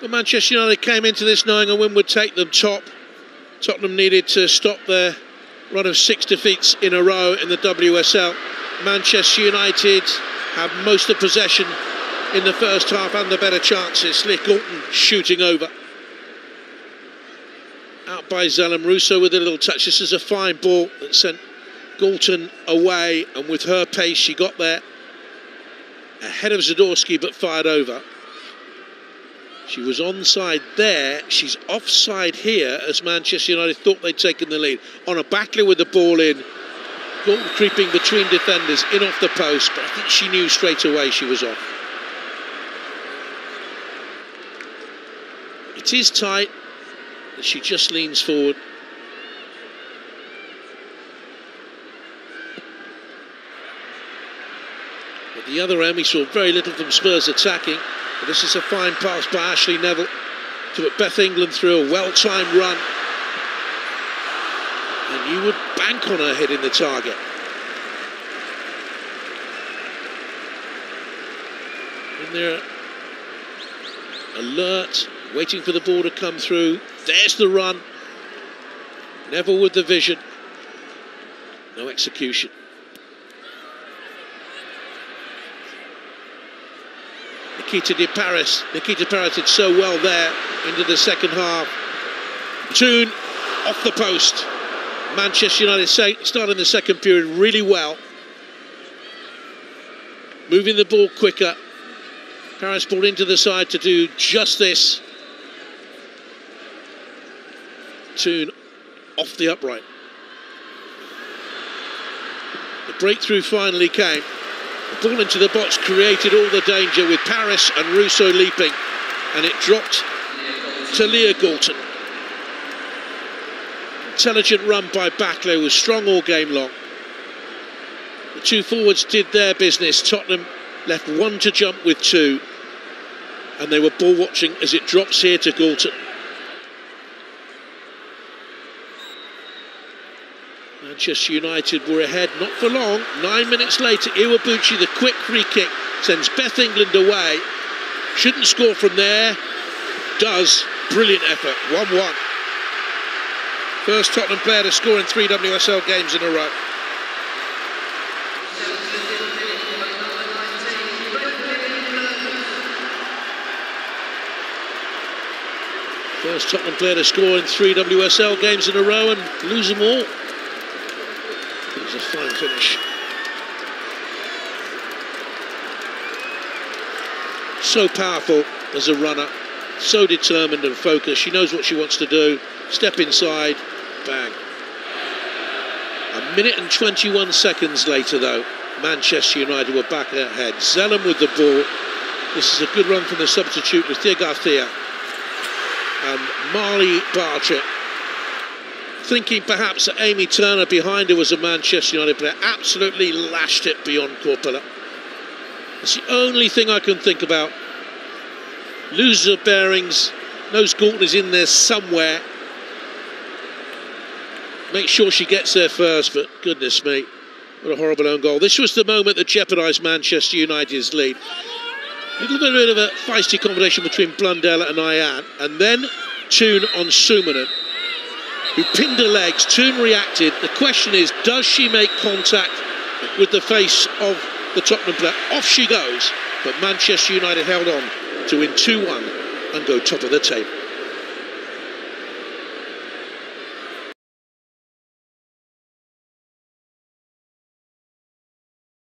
But Manchester United came into this knowing a win would take them top. Tottenham needed to stop their run of six defeats in a row in the WSL. Manchester United have most of possession in the first half and the better chances. Leah Galton shooting over. Out by Zelem Russo with a little touch. This is a fine ball that sent Galton away, and with her pace, she got there ahead of Zadorsky but fired over. She was onside there. She's offside here as Manchester United thought they'd taken the lead. Ona Batlle with the ball in, creeping between defenders, in off the post, but I think she knew straight away she was off. It is tight, and she just leans forward. At the other end, we saw very little from Spurs attacking. But this is a fine pass by Ashleigh Neville to put Beth England through a well-timed run. And you would bank on her hitting the target. And they're alert, waiting for the ball to come through. There's the run. Neville with the vision. No execution. Nikita de Parris. Nikita Parris did so well there into the second half. Toone off the post. Manchester United starting the second period really well. Moving the ball quicker. Paris ball into the side to do just this. Toone off the upright. The breakthrough finally came. Ball into the box created all the danger with Parris and Russo leaping, and it dropped to Leah Galton. Intelligent run by Backlow was strong all game long. The two forwards did their business. Tottenham left one to jump with two, and they were ball watching as it drops here to Galton. Manchester United were ahead, not for long. Nine minutes later, Iwabuchi, the quick free kick, sends Beth England away. Shouldn't score from there. Does. Brilliant effort. 1 1. First Tottenham player to score in three WSL games in a row. First Tottenham player to score in three WSL games in a row and lose them all. Was a fine finish. So powerful as a runner, so determined and focused. She knows what she wants to do. Step inside, bang. A minute and 21 seconds later, though, Manchester United were back ahead. Zelem with the ball. This is a good run from the substitute with Thea Garcia. And Molly Bartrip thinking perhaps that Amy Turner behind her was a Manchester United player, absolutely lashed it beyond Korpela. It's the only thing I can think about. Loser bearings, knows Galton is in there somewhere. Make sure she gets there first, but goodness me, what a horrible own goal. This was the moment that jeopardised Manchester United's lead. A little bit of a feisty combination between Blundell and Ayan, and then Toone on Summanen who pinned her legs. Toone reacted. The question is, does she make contact with the face of the Tottenham player? Off she goes. But Manchester United held on to win 2 1 and go top of the table.